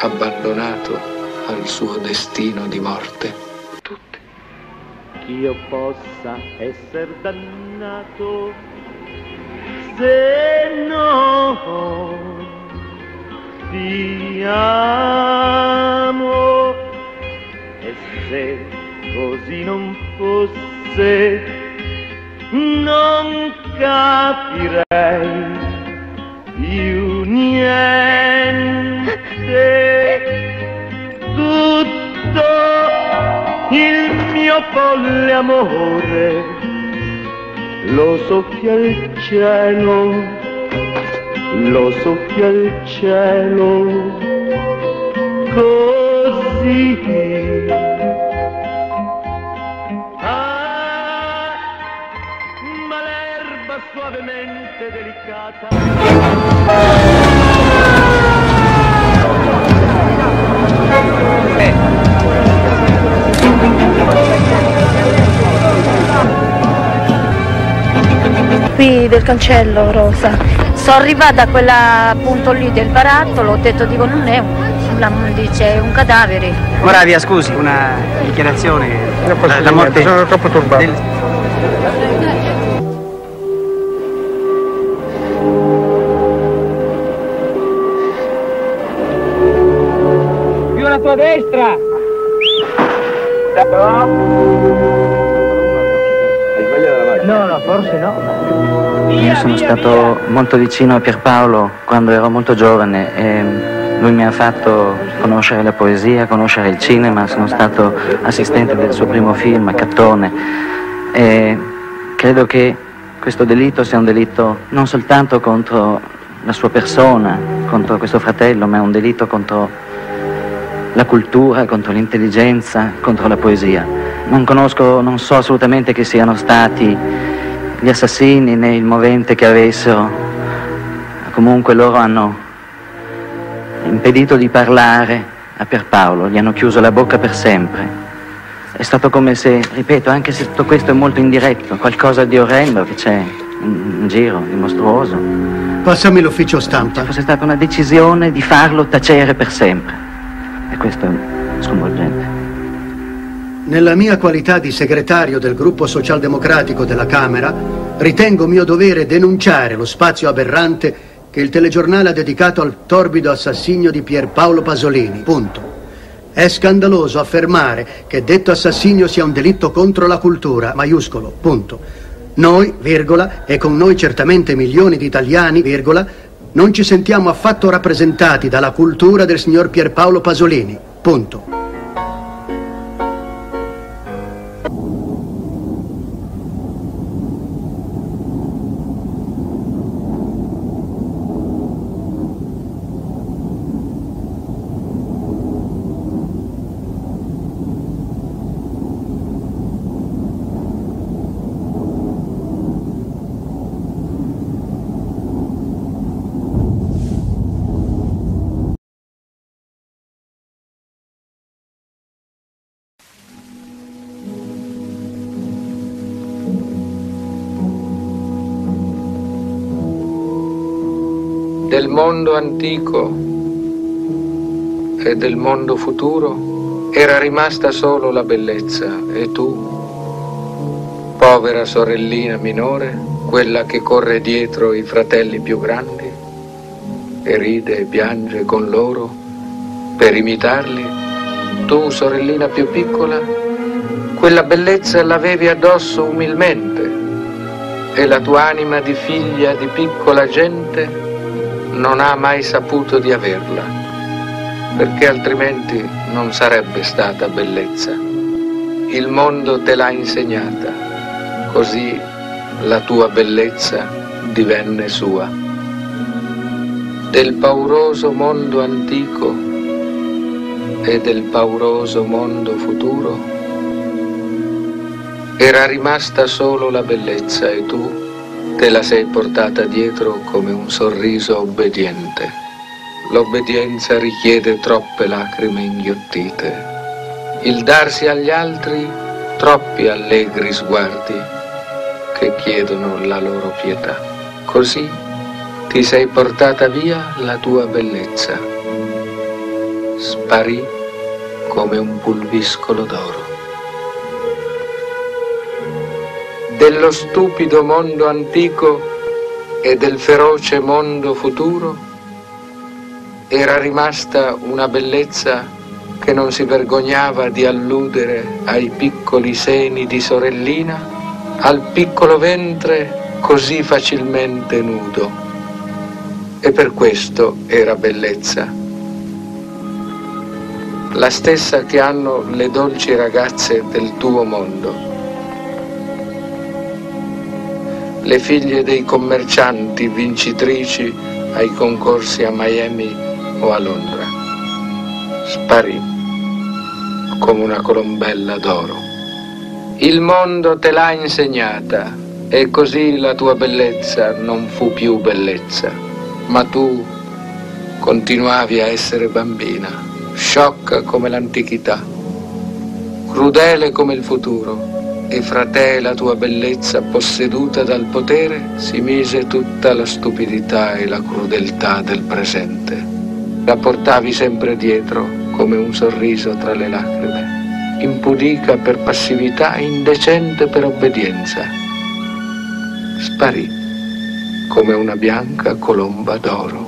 abbandonato al suo destino di morte. Tutti. Ch'io possa essere dannato se non ti amo e se così non fosse non capirei più niente mio folle amore. Lo soffia il cielo lo soffia il cielo così. Ah, ma l'erba suavemente delicata Qui del cancello rosa. Sono arrivata a quella punto lì del barattolo, ho detto dico non è un, la- dice, è un cadavere. Moravia, scusi, una dichiarazione. Non posso La, la morte niente, sono troppo turbato. del- Più alla tua destra! No, no, forse no. Io sono stato molto vicino a Pierpaolo quando ero molto giovane e lui mi ha fatto conoscere la poesia, conoscere il cinema, sono stato assistente del suo primo film, Cattone, e credo che questo delitto sia un delitto non soltanto contro la sua persona, contro questo fratello, ma è un delitto contro la cultura, contro l'intelligenza, contro la poesia. Non conosco, non so assolutamente chi siano stati gli assassini né il movente che avessero, comunque loro hanno impedito di parlare a Pierpaolo, gli hanno chiuso la bocca per sempre. È stato come se, ripeto, anche se tutto questo è molto indiretto, qualcosa di orrendo che c'è in, in giro, di mostruoso, Passami l'ufficio stampa. fosse stata una decisione di farlo tacere per sempre. E questo è sconvolgente. Nella mia qualità di segretario del gruppo socialdemocratico della Camera, ritengo mio dovere denunciare lo spazio aberrante che il telegiornale ha dedicato al torbido assassinio di Pierpaolo Pasolini. Punto. È scandaloso affermare che detto assassinio sia un delitto contro la cultura, maiuscolo, punto. Noi, virgola, e con noi certamente milioni di italiani, virgola, non ci sentiamo affatto rappresentati dalla cultura del signor Pierpaolo Pasolini, punto. Del mondo antico e del mondo futuro era rimasta solo la bellezza. E tu, povera sorellina minore, quella che corre dietro i fratelli più grandi e ride e piange con loro per imitarli, tu, sorellina più piccola, quella bellezza l'avevi addosso umilmente e la tua anima di figlia di piccola gente non ha mai saputo di averla, perché altrimenti non sarebbe stata bellezza. Il mondo te l'ha insegnata, così la tua bellezza divenne sua. Del pauroso mondo antico e del pauroso mondo futuro era rimasta solo la bellezza e tu te la sei portata dietro come un sorriso obbediente. L'obbedienza richiede troppe lacrime inghiottite. Il darsi agli altri troppi allegri sguardi che chiedono la loro pietà. Così ti sei portata via la tua bellezza. sparì come un pulviscolo d'oro. Dello stupido mondo antico e del feroce mondo futuro era rimasta una bellezza che non si vergognava di alludere ai piccoli seni di sorellina, al piccolo ventre così facilmente nudo. E per questo era bellezza. La stessa che hanno le dolci ragazze del tuo mondo. Le figlie dei commercianti vincitrici ai concorsi a Miami o a Londra. Sparì come una colombella d'oro. Il mondo te l'ha insegnata e così la tua bellezza non fu più bellezza, ma tu continuavi a essere bambina, sciocca come l'antichità, crudele come il futuro, e fra te la tua bellezza posseduta dal potere si mise tutta la stupidità e la crudeltà del presente. La portavi sempre dietro come un sorriso tra le lacrime, impudica per passività, indecente per obbedienza. Sparì come una bianca colomba d'oro.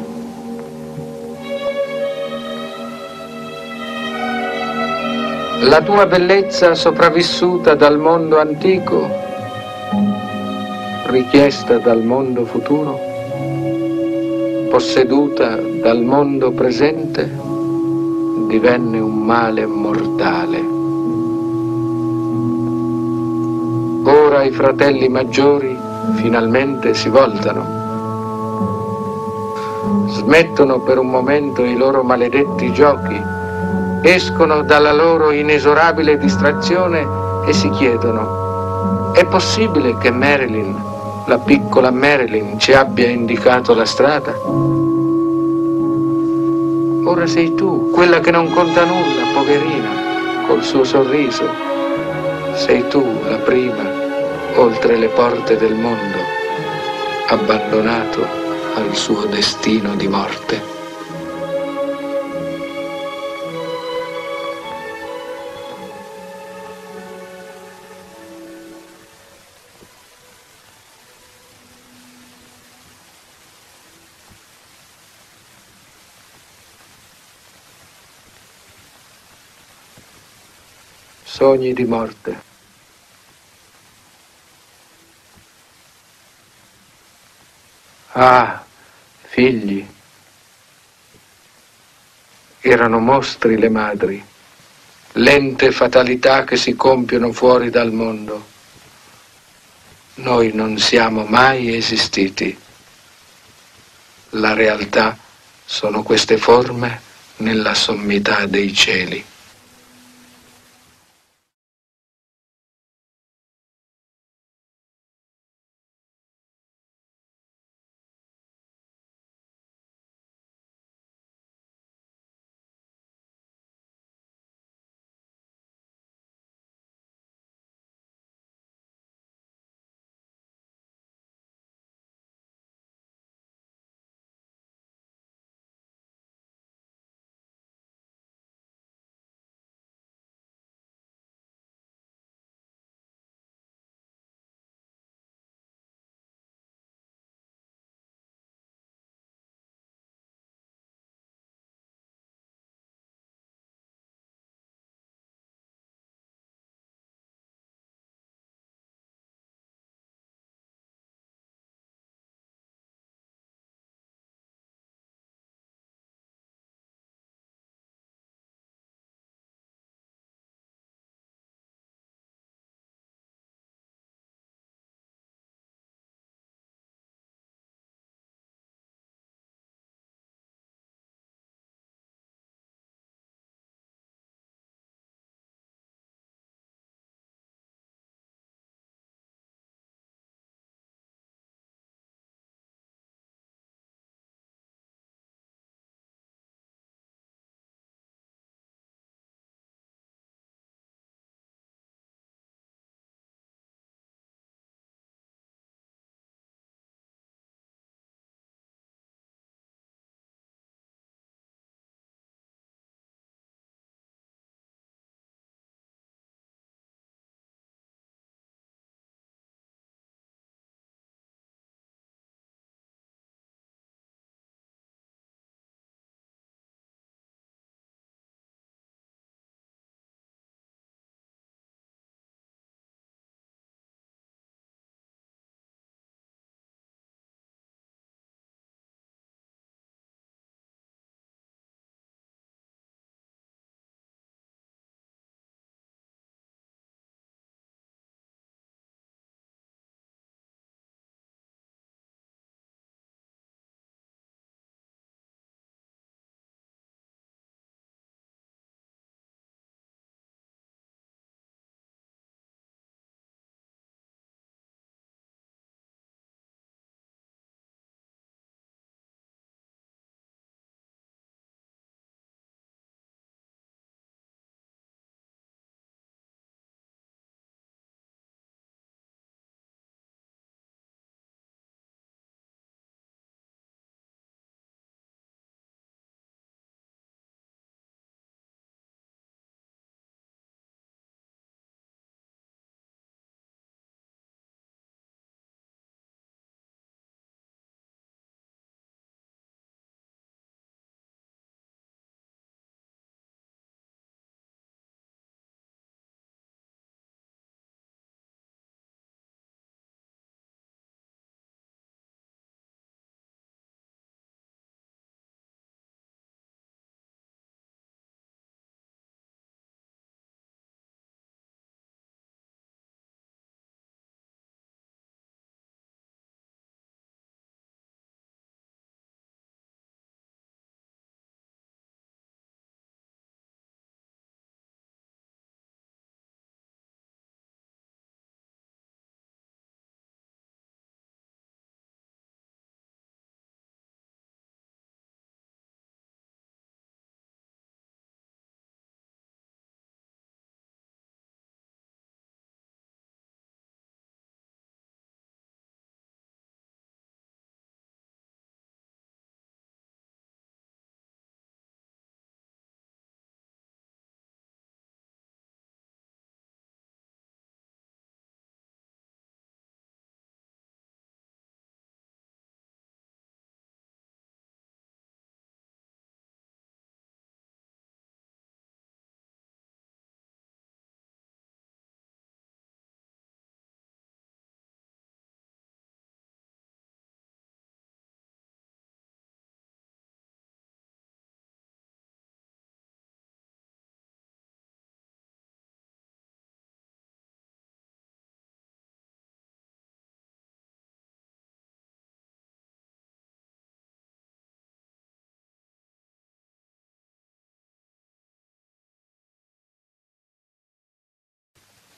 La tua bellezza sopravvissuta dal mondo antico, richiesta dal mondo futuro, posseduta dal mondo presente, divenne un male mortale. Ora i fratelli maggiori finalmente si voltano, smettono per un momento i loro maledetti giochi escono dalla loro inesorabile distrazione e si chiedono, è possibile che Marilyn, la piccola Marilyn, ci abbia indicato la strada? Ora sei tu, quella che non conta nulla, poverina, col suo sorriso. Sei tu la prima, oltre le porte del mondo, abbandonato al suo destino di morte. Sogni di morte. Ah, figli, erano mostri le madri, lente fatalità che si compiono fuori dal mondo. Noi non siamo mai esistiti. La realtà sono queste forme nella sommità dei cieli.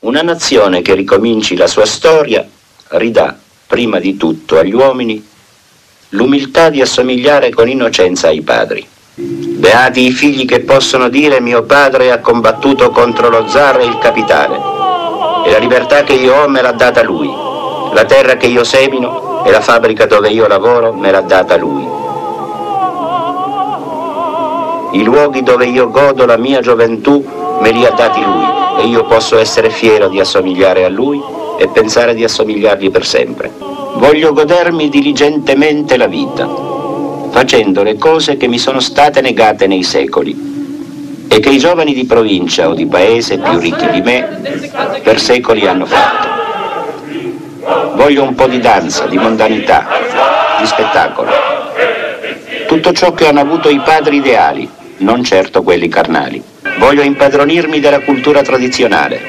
Una nazione che ricominci la sua storia ridà, prima di tutto agli uomini, l'umiltà di assomigliare con innocenza ai padri. Beati i figli che possono dire mio padre ha combattuto contro lo zar e il capitale e la libertà che io ho me l'ha data lui, la terra che io semino e la fabbrica dove io lavoro me l'ha data lui. I luoghi dove io godo la mia gioventù me li ha dati lui e io posso essere fiero di assomigliare a lui e pensare di assomigliargli per sempre. Voglio godermi diligentemente la vita, facendo le cose che mi sono state negate nei secoli e che i giovani di provincia o di paese più ricchi di me per secoli hanno fatto. Voglio un po' di danza, di mondanità, di spettacolo. Tutto ciò che hanno avuto i padri ideali, non certo quelli carnali. Voglio impadronirmi della cultura tradizionale.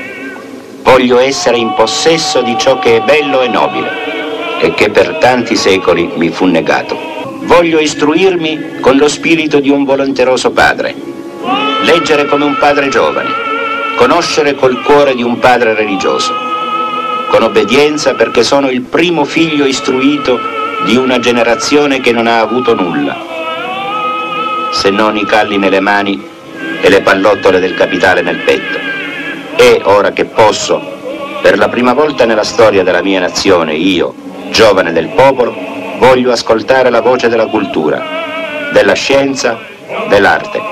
Voglio essere in possesso di ciò che è bello e nobile e che per tanti secoli mi fu negato. Voglio istruirmi con lo spirito di un volenteroso padre, leggere come un padre giovane, conoscere col cuore di un padre religioso, con obbedienza perché sono il primo figlio istruito di una generazione che non ha avuto nulla, se non i calli nelle mani e le pallottole del capitale nel petto. E ora che posso, per la prima volta nella storia della mia nazione, io, giovane del popolo, voglio ascoltare la voce della cultura, della scienza, dell'arte.